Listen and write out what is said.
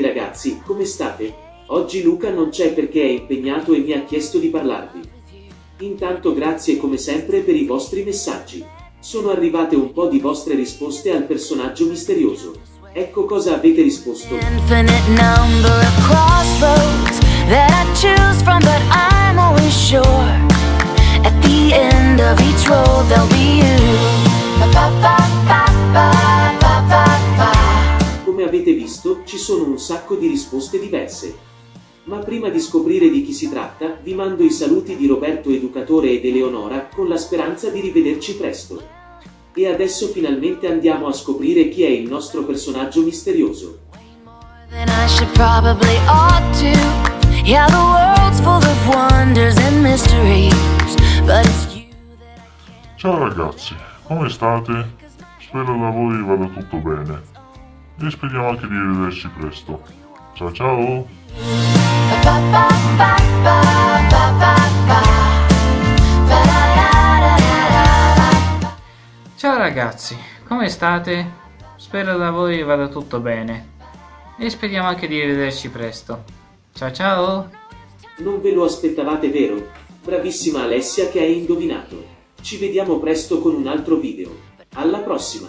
ragazzi, come state? Oggi Luca non c'è perché è impegnato e mi ha chiesto di parlarvi. Intanto grazie come sempre per i vostri messaggi. Sono arrivate un po' di vostre risposte al personaggio misterioso. Ecco cosa avete risposto. Infinite avete visto, ci sono un sacco di risposte diverse. Ma prima di scoprire di chi si tratta, vi mando i saluti di Roberto Educatore ed Eleonora, con la speranza di rivederci presto. E adesso finalmente andiamo a scoprire chi è il nostro personaggio misterioso. Ciao ragazzi, come state? Spero da voi vada tutto bene. E speriamo anche di rivederci presto. Ciao ciao! Ciao ragazzi, come state? Spero da voi vada tutto bene. E speriamo anche di rivederci presto. Ciao ciao! Non ve lo aspettavate, vero? Bravissima Alessia che hai indovinato. Ci vediamo presto con un altro video. Alla prossima!